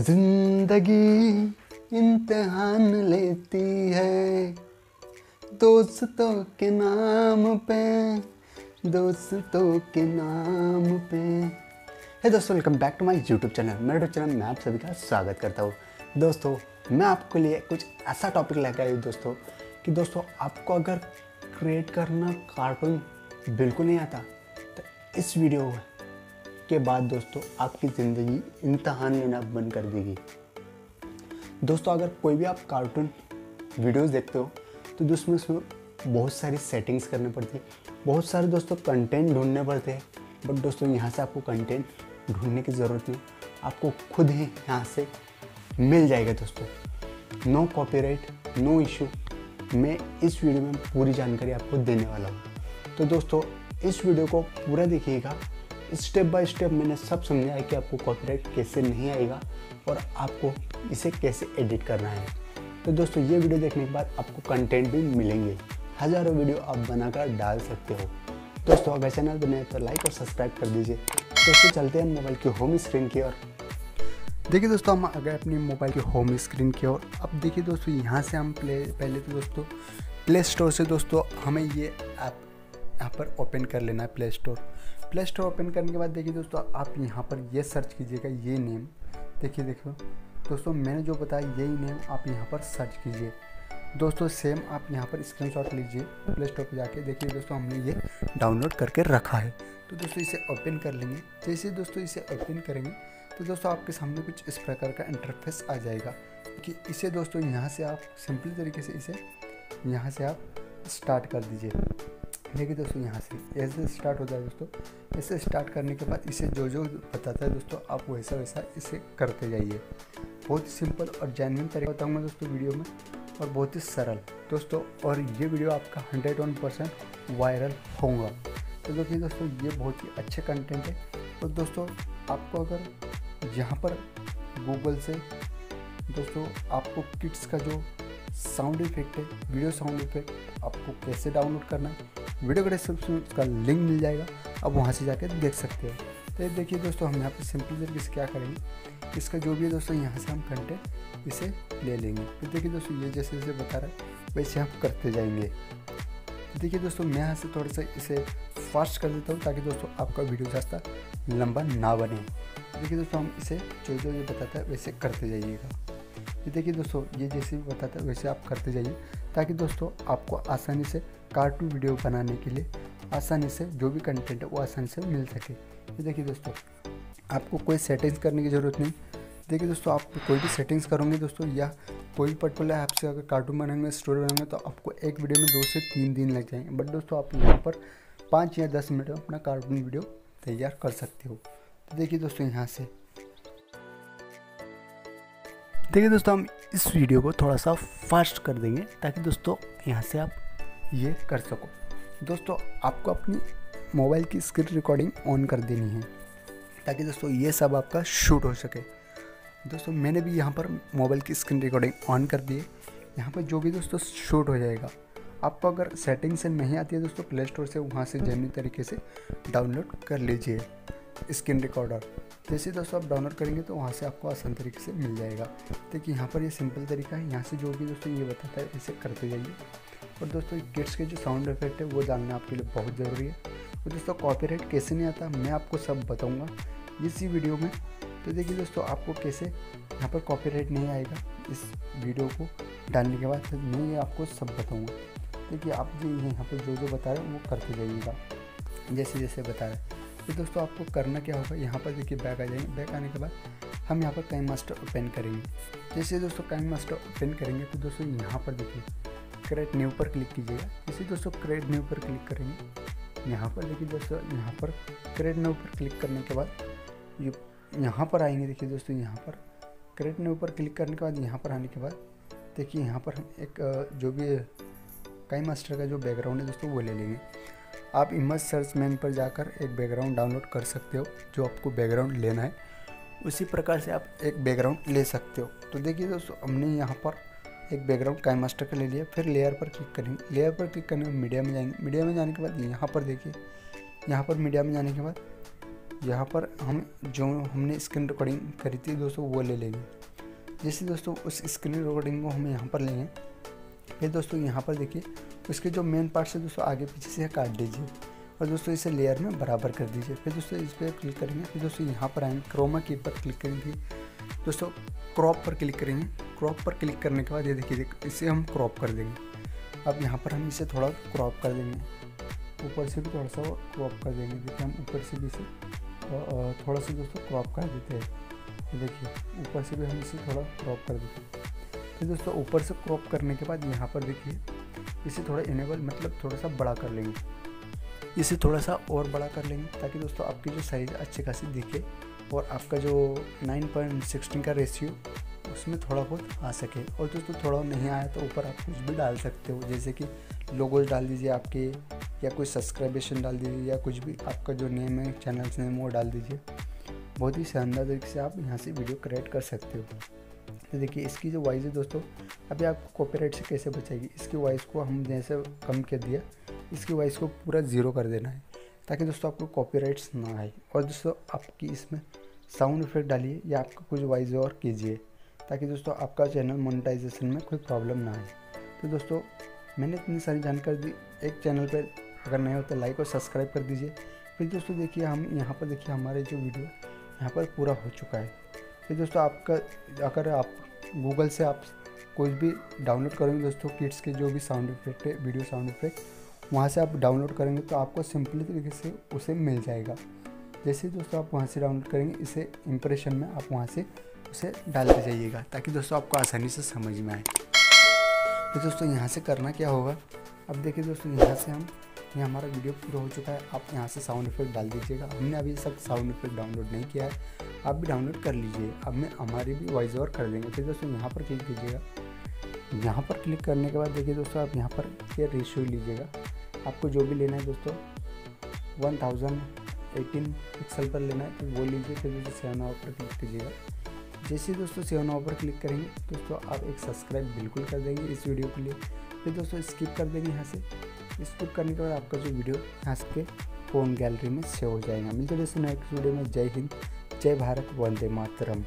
ज़िंदगी इम्तहान लेती है। दोस्तों के नाम पे, दोस्तों के नाम पे। है दोस्तों welcome back to my YouTube channel मेरे यूट्यूब चैनल में आप सभी का स्वागत करता हूँ। दोस्तों, मैं आपके लिए कुछ ऐसा टॉपिक लेकर आई दोस्तों, कि दोस्तों, आपको अगर क्रिएट करना कार्टून बिल्कुल नहीं आता तो इस वीडियो के बाद दोस्तों, आपकी ज़िंदगी इम्तहान लेना बंद कर देगी। दोस्तों, अगर कोई भी आप कार्टून वीडियोस देखते हो तो दोस्तों, उसमें बहुत सारी सेटिंग्स करने पड़ती है। बहुत सारे दोस्तों कंटेंट ढूँढने पड़ते हैं। बट दोस्तों, यहाँ से आपको कंटेंट ढूँढने की ज़रूरत नहीं। आपको खुद ही यहाँ से मिल जाएगा दोस्तों। नो कॉपीराइट नो इशू मैं इस वीडियो में पूरी जानकारी आपको देने वाला हूँ। तो दोस्तों, इस वीडियो को पूरा देखिएगा। स्टेप बाय स्टेप मैंने सब समझा है कि आपको कॉपीराइट कैसे नहीं आएगा और आपको इसे कैसे एडिट करना है। तो दोस्तों, ये वीडियो देखने के बाद आपको कंटेंट भी मिलेंगे। हज़ारों वीडियो आप बनाकर डाल सकते हो। दोस्तों, अगर चैनल बने तो लाइक और सब्सक्राइब कर दीजिए। दोस्तों, चलते हैं मोबाइल की होम स्क्रीन की ओर। देखिए दोस्तों, हम अगर अपने मोबाइल की होम स्क्रीन की ओर। अब देखिए दोस्तों, यहाँ से हम प्ले पहले तो दोस्तों प्ले स्टोर से दोस्तों, हमें ये ऐप यहाँ पर ओपन कर लेना है Play Store Play Store open करने के बाद देखिए दोस्तों, आप यहाँ पर ये सर्च कीजिएगा, ये नेम। देखिए, देखो दोस्तों, मैंने जो बताया, यही नेम आप यहाँ पर सर्च कीजिए। दोस्तों सेम आप यहाँ पर स्क्रीनशॉट लीजिए प्ले स्टोर पर जाके। देखिए दोस्तों, हमने ये डाउनलोड करके रखा है। तो दोस्तों, इसे ओपन कर लेंगे। जैसे दोस्तों इसे ओपन करेंगे तो दोस्तों आपके सामने कुछ इस प्रकार का इंटरफेस आ जाएगा। कि इसे दोस्तों यहाँ से आप सिंपल तरीके से इसे यहाँ से आप स्टार्ट कर दीजिए। देखिए दोस्तों यहाँ से। ऐसे स्टार्ट होता है दोस्तों। ऐसे स्टार्ट करने के बाद इसे जो जो बताता है दोस्तों, आप वैसा वैसा इसे करते जाइए। बहुत सिंपल और जेन्यन तरीका बताऊँगा दोस्तों वीडियो में और बहुत ही सरल। दोस्तों, और ये वीडियो आपका हंड्रेड वन परसेंट वायरल होगा। तो देखिए दोस्तों, ये बहुत ही अच्छे कंटेंट है। और दोस्तों, आपको अगर यहाँ पर गूगल से दोस्तों, आपको किड्स का जो साउंड इफ़ेक्ट है वीडियो साउंड इफ़ेक्ट आपको कैसे डाउनलोड करना है वीडियो का डिस्क्रिप्शन उसका लिंक मिल जाएगा, आप वहाँ से जाकर देख सकते हो। तो ये देखिए दोस्तों, हम यहाँ पर सिंपल तरीके से क्या करेंगे, इसका जो भी है दोस्तों, यहाँ से हम कंटेंट इसे ले लेंगे। तो देखिए दोस्तों, ये जैसे जैसे बता रहा है, वैसे हम करते जाएँगे। तो देखिए दोस्तों, मैं यहाँ से थोड़ा सा इसे फास्ट कर देता हूँ, ताकि दोस्तों, आपका वीडियो ज़्यादा लंबा ना बने। देखिए दोस्तों, हम इसे जो जो ये बताता है, वैसे करते जाइएगा। ये देखिए दोस्तों, ये जैसे भी बताता है, वैसे आप करते जाइए, ताकि दोस्तों, आपको आसानी से कार्टून वीडियो बनाने के लिए आसानी से जो भी कंटेंट है वो आसानी से मिल सके। ये देखिए दोस्तों, आपको कोई सेटिंग्स करने की ज़रूरत नहीं। देखिए दोस्तों, आप कोई भी सेटिंग्स करोगे दोस्तों या कोई पर्टिकुलर ऐप से अगर कार्टून बनाएँगे स्टोरी बनाएँगे तो आपको एक वीडियो में दो से तीन दिन लग जाएँगे। बट दोस्तों, आप यहाँ पर पाँच या दस मिनट में अपना कार्टून वीडियो तैयार कर सकते हो। तो देखिए दोस्तों, यहाँ से। देखिए दोस्तों, हम इस वीडियो को थोड़ा सा फास्ट कर देंगे ताकि दोस्तों, यहाँ से आप ये कर सको। दोस्तों, आपको अपनी मोबाइल की स्क्रीन रिकॉर्डिंग ऑन कर देनी है, ताकि दोस्तों ये सब आपका शूट हो सके। दोस्तों, मैंने भी यहाँ पर मोबाइल की स्क्रीन रिकॉर्डिंग ऑन कर दी है। यहाँ पर जो भी दोस्तों शूट हो जाएगा, आपको अगर सेटिंग से नहीं आती है दोस्तों प्ले स्टोर से, वहाँ से जेन्यू तरीके से डाउनलोड कर लीजिए स्क्रीन रिकॉर्डर जैसे दोस्तों आप डाउनलोड करेंगे तो वहाँ से आपको आसान तरीके से मिल जाएगा। देखिए, यहाँ पर ये सिंपल तरीका है। यहाँ से जो भी दोस्तों ये बताता है इसे करते जाइए। और दोस्तों किड्स के जो साउंड इफ़ेक्ट है, वो जानना आपके लिए बहुत ज़रूरी है। और दोस्तों कॉपीराइट कैसे नहीं आता, मैं आपको सब बताऊँगा इसी वीडियो में। तो देखिए दोस्तों, आपको कैसे यहाँ पर कॉपीराइट नहीं आएगा इस वीडियो को डालने के बाद, मैं ये आपको सब बताऊँगा। देखिए, आप जो यहाँ पर जो जो बता रहे हैं, वो करते जाइएगा। जैसे जैसे बता रहे हैं। तो दोस्तों, आपको करना क्या होगा, यहाँ पर देखिए बैक आ जाएँगे। बैक आने के बाद हम यहाँ पर काइम मास्टर ओपन करेंगे। जैसे दोस्तों काइम मास्टर ओपन करेंगे तो दोस्तों, यहाँ पर देखिए क्रेट न्यू पर क्लिक कीजिएगा। जैसे दोस्तों क्रेट न्यू पर क्लिक करेंगे। यहाँ पर देखिए दोस्तों, यहाँ पर क्रेट न्यू पर क्लिक करने के बाद ये यहाँ पर आएँगे। देखिए दोस्तों, यहाँ पर क्रेट न्यू पर क्लिक करने के बाद यहाँ पर आने के बाद देखिए यहाँ पर हम एक, जो भी काई मास्टर का जो बैकग्राउंड है दोस्तों, वो ले लेंगे। आप इमेज सर्च मैन पर जाकर एक बैकग्राउंड डाउनलोड कर सकते हो, जो आपको बैकग्राउंड लेना है। उसी प्रकार से आप एक बैकग्राउंड ले सकते हो। तो देखिए दोस्तों, हमने यहाँ पर एक बैकग्राउंड काई मास्टर का ले लिया, फिर लेयर पर क्लिक करेंगे। लेयर पर क्लिक करने मीडिया में जाएँगे। मीडिया में जाने के बाद यहाँ पर देखिए, यहाँ पर मीडिया में जाने के बाद यहाँ पर हम जो हमने स्क्रीन रिकॉर्डिंग करी थी, दोस्तों, वो ले लेंगे। जैसे दोस्तों, उस स्क्रीन रिकॉर्डिंग को हम यहाँ पर लेंगे। फिर दोस्तों, यहाँ पर देखिए, उसके जो मेन पार्ट से दोस्तों, आगे पीछे से काट दीजिए और दोस्तों, इसे लेयर में बराबर कर दीजिए। फिर दोस्तों, इस पर क्लिक करेंगे। फिर दोस्तों, यहाँ पर आएँगे। क्रोमा की पर क्लिक करेंगे। दोस्तों क्रॉप पर क्लिक करेंगे। क्रॉप पर क्लिक करने के बाद, ये देखिए इसे हम क्रॉप कर देंगे। अब यहाँ पर हम इसे थोड़ा क्रॉप कर देंगे। ऊपर से भी थोड़ा सा क्रॉप कर देंगे। देखिए, हम ऊपर से भी इसे थोड़ा सा दोस्तों क्रॉप कर देते हैं। देखिए, ऊपर से भी हम इसे थोड़ा क्रॉप कर देते हैं। फिर दोस्तों, ऊपर से क्रॉप करने के बाद यहाँ पर देखिए, इसे थोड़ा इनेबल मतलब थोड़ा सा बड़ा कर लेंगे। इसे थोड़ा सा और बड़ा कर लेंगे, ताकि दोस्तों आपकी जो साइज़ अच्छी खासी दिखे और आपका जो 9.16 का रेशियो उसमें थोड़ा बहुत आ सके। और दोस्तों थोड़ा नहीं आया तो ऊपर आप कुछ भी डाल सकते हो। जैसे कि लोगोज डाल दीजिए आपके, या कोई सब्सक्राइबेशन डाल दीजिए, या कुछ भी आपका जो नेम है चैनल्स नेम वो डाल दीजिए। बहुत ही शानदार तरीके से आप यहाँ से वीडियो क्रिएट कर सकते हो। तो देखिए, इसकी जो वॉइस है दोस्तों, अभी आपको कॉपीराइट से कैसे बचाएगी? इसकी वॉइस को हम जैसे कम कर दिया, इसकी वॉइस को पूरा ज़ीरो कर देना है, ताकि दोस्तों आपको कॉपीराइट्स ना आए। और दोस्तों, आपकी इसमें साउंड इफ़ेक्ट डालिए, या आपका कुछ वॉइस और कीजिए। ताकि दोस्तों आपका चैनल मोनेटाइजेशन में कोई प्रॉब्लम ना आए। तो दोस्तों, मैंने इतनी सारी जानकारी दी। एक चैनल पर अगर नए हो तो लाइक और सब्सक्राइब कर दीजिए। फिर दोस्तों देखिए, हम यहाँ पर देखिए हमारे जो वीडियो यहाँ पर पूरा हो चुका है। फिर दोस्तों आपका, अगर आप गूगल से आप कोई भी डाउनलोड करेंगे दोस्तों, किड्स के जो भी साउंड इफ़ेक्ट है, वीडियो साउंड इफ़ेक्ट, वहाँ से आप डाउनलोड करेंगे तो आपको सिंपली तरीके से उसे मिल जाएगा। जैसे दोस्तों आप वहाँ से डाउनलोड करेंगे, इसे इम्प्रेशन में आप वहाँ से उसे डालते जाइएगा, ताकि दोस्तों आपको आसानी से समझ में आए। तो दोस्तों, यहाँ से करना क्या होगा? अब देखिए दोस्तों, यहाँ से हम ये हमारा वीडियो पूरा हो चुका है। आप यहाँ से साउंड इफ़ेक्ट डाल दीजिएगा। हमने अभी तक साउंड इफ़ेक्ट डाउनलोड नहीं किया है। आप भी डाउनलोड कर लीजिए। अब मैं, हमारी भी वॉइस ओवर कर देंगे। फिर दोस्तों, यहाँ पर क्लिक कीजिएगा। यहाँ पर क्लिक करने के बाद देखिए दोस्तों, आप यहाँ पर ये रेशियो लीजिएगा। आपको जो भी लेना है दोस्तों, वन थाउज़ेंड एटीन पिक्सल पर लेना है तो वो लीजिए। फिर दोस्तों सेवन आवर पर क्लिक कीजिएगा। जैसे दोस्तों सेवन आवर पर क्लिक करेंगे, दोस्तों आप एक सब्सक्राइब बिल्कुल कर देंगे इस वीडियो के लिए। फिर दोस्तों स्किप कर देंगे यहाँ से। स्किप करने के बाद आपका जो वीडियो यहाँ से फ़ोन गैलरी में सेव हो जाएगा। मिलते दोस्तों नेक्स्ट वीडियो में। जय हिंद, जय भारत, वंदे मातरम।